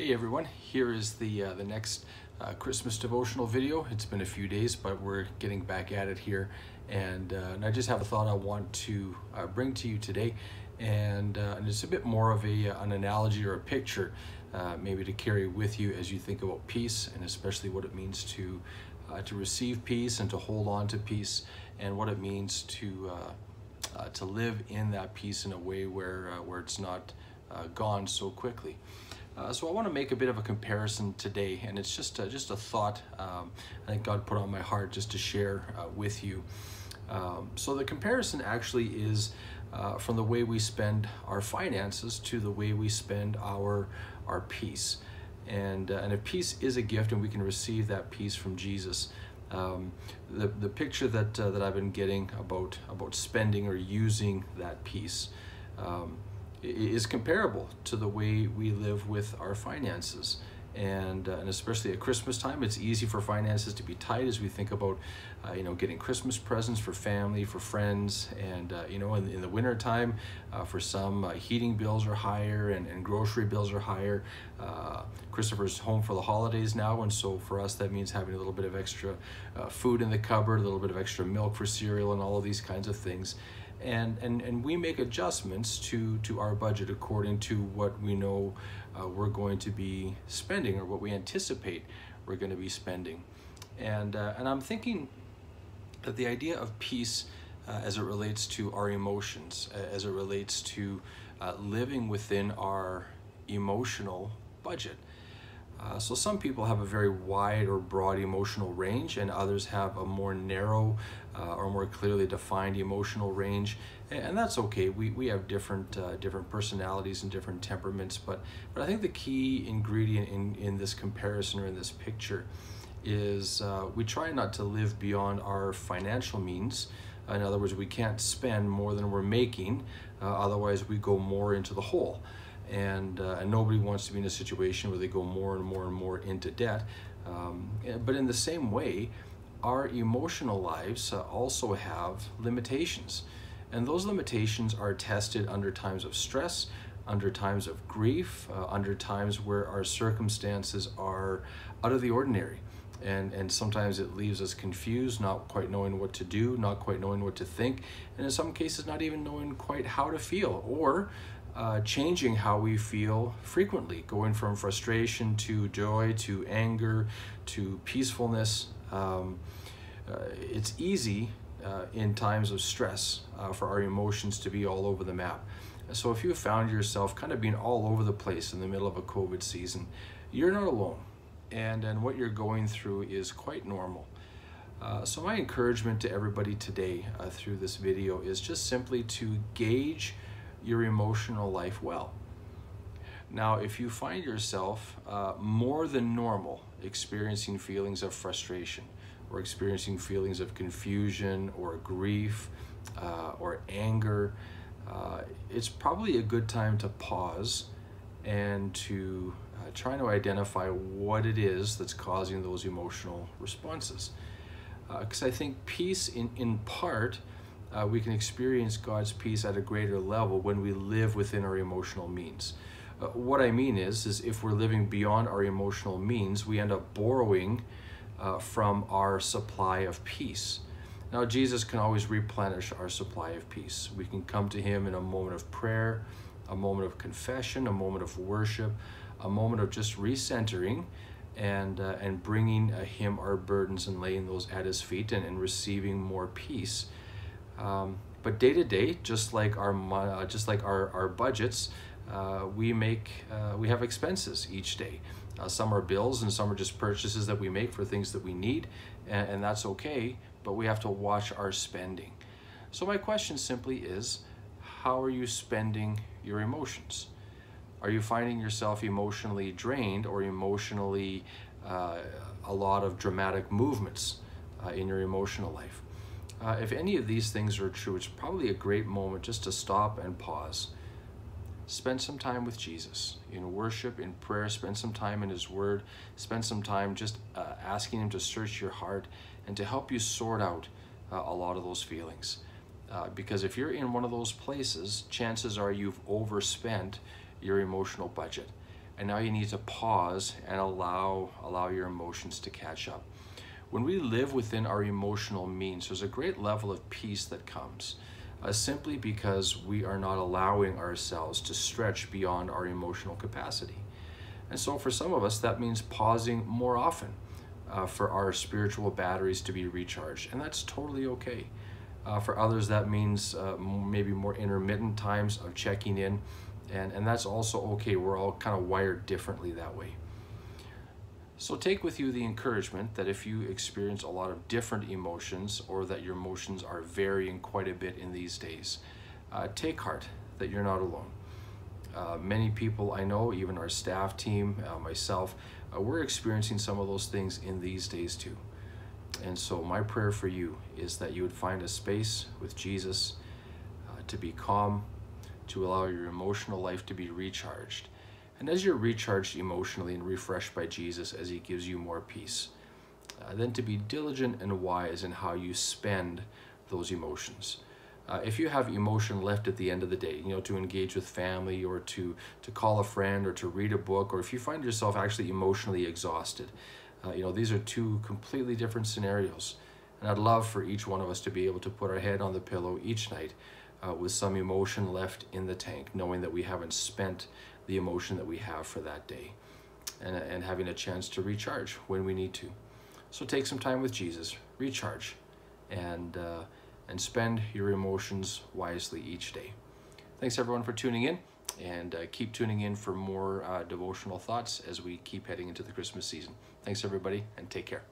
Hey everyone, here is the uh, the next uh, Christmas devotional video. It's been a few days, but we're getting back at it here, and, uh, and I just have a thought I want to uh, bring to you today, and, uh, and it's a bit more of a uh, an analogy or a picture, maybe to carry with you as you think about peace, and especially what it means to to receive peace and to hold on to peace, and what it means to to live in that peace in a way where where it's not gone so quickly. Uh, so I want to make a bit of a comparison today, and it's just a, just a thought um, I think God put on my heart just to share uh, with you. Um, so the comparison actually is uh, from the way we spend our finances to the way we spend our our peace. And, uh, and if peace is a gift and we can receive that peace from Jesus, um, the, the picture that, uh, that I've been getting about, about spending or using that peace um, is comparable to the way we live with our finances. And, uh, and especially at Christmas time, it's easy for finances to be tight as we think about, uh, you know, getting Christmas presents for family, for friends, and uh, you know, in, in the winter time, uh, for some, uh, heating bills are higher and, and grocery bills are higher. Uh, Christopher's home for the holidays now, and so for us, that means having a little bit of extra food in the cupboard, a little bit of extra milk for cereal, and all of these kinds of things and, and, and we make adjustments to, to our budget according to what we know uh, we're going to be spending or what we anticipate we're going to be spending. And, uh, and I'm thinking that the idea of peace uh, as it relates to our emotions, as it relates to uh, living within our emotional budget. Uh, so some people have a very wide or broad emotional range and others have a more narrow uh, or more clearly defined emotional range and that's okay. We, we have different uh, different personalities and different temperaments but but I think the key ingredient in, in this comparison or in this picture is uh, we try not to live beyond our financial means. In other words we can't spend more than we're making uh, otherwise we go more into the hole. And, uh, and nobody wants to be in a situation where they go more and more and more into debt. Um, but in the same way, our emotional lives uh, also have limitations. And those limitations are tested under times of stress, under times of grief, uh, under times where our circumstances are out of the ordinary. And, and sometimes it leaves us confused, not quite knowing what to do, not quite knowing what to think, and in some cases, not even knowing quite how to feel, or uh, changing how we feel frequently, going from frustration to joy to anger to peacefulness. Um, uh, it's easy uh, in times of stress uh, for our emotions to be all over the map. So if you found yourself kind of being all over the place in the middle of a COVID season, you're not alone. And, and what you're going through is quite normal. Uh, so my encouragement to everybody today uh, through this video is just simply to gauge your emotional life well. Now, if you find yourself uh, more than normal experiencing feelings of frustration or experiencing feelings of confusion or grief uh, or anger, uh, it's probably a good time to pause and to uh, try to identify what it is that's causing those emotional responses. Because uh, I think peace, in, in part, uh, we can experience God's peace at a greater level when we live within our emotional means. Uh, what I mean is, is if we're living beyond our emotional means, we end up borrowing uh, from our supply of peace. Now, Jesus can always replenish our supply of peace. We can come to Him in a moment of prayer, a moment of confession, a moment of worship, a moment of just recentering and, uh, and bringing uh, Him our burdens and laying those at His feet and, and receiving more peace. Um, but day to day, just like our uh, just like our, our budgets, uh, we make uh, we have expenses each day. Uh, some are bills and some are just purchases that we make for things that we need, and, and that's okay. But we have to watch our spending. So my question simply is, how are you spending your emotions? Are you finding yourself emotionally drained or emotionally uh, a lot of dramatic movements uh, in your emotional life? Uh, if any of these things are true, it's probably a great moment just to stop and pause. Spend some time with Jesus in worship, in prayer, spend some time in His Word, spend some time just uh, asking Him to search your heart and to help you sort out uh, a lot of those feelings. Uh, because if you're in one of those places, chances are you've overspent your emotional budget. and now you need to pause and allow allow your emotions to catch up. When we live within our emotional means, there's a great level of peace that comes. Uh, simply because we are not allowing ourselves to stretch beyond our emotional capacity. And so, for some of us, that means pausing more often uh, for our spiritual batteries to be recharged, and that's totally okay. Uh, for others, that means uh, maybe more intermittent times of checking in, and, and that's also okay. We're all kind of wired differently that way. So take with you the encouragement that if you experience a lot of different emotions or that your emotions are varying quite a bit in these days, uh, take heart that you're not alone. Uh, many people I know, even our staff team, uh, myself, uh, we're experiencing some of those things in these days too. And so my prayer for you is that you would find a space with Jesus uh, to be calm, to allow your emotional life to be recharged. And as you're recharged emotionally and refreshed by Jesus as he gives you more peace, uh, then to be diligent and wise in how you spend those emotions. Uh, if you have emotion left at the end of the day, you know, to engage with family or to, to call a friend or to read a book, or if you find yourself actually emotionally exhausted, uh, you know, these are two completely different scenarios. And I'd love for each one of us to be able to put our head on the pillow each night uh, with some emotion left in the tank, knowing that we haven't spent the emotion that we have for that day and, and having a chance to recharge when we need to. So take some time with Jesus, recharge, and, uh, and spend your emotions wisely each day. Thanks everyone for tuning in and uh, keep tuning in for more uh, devotional thoughts as we keep heading into the Christmas season. Thanks everybody and take care.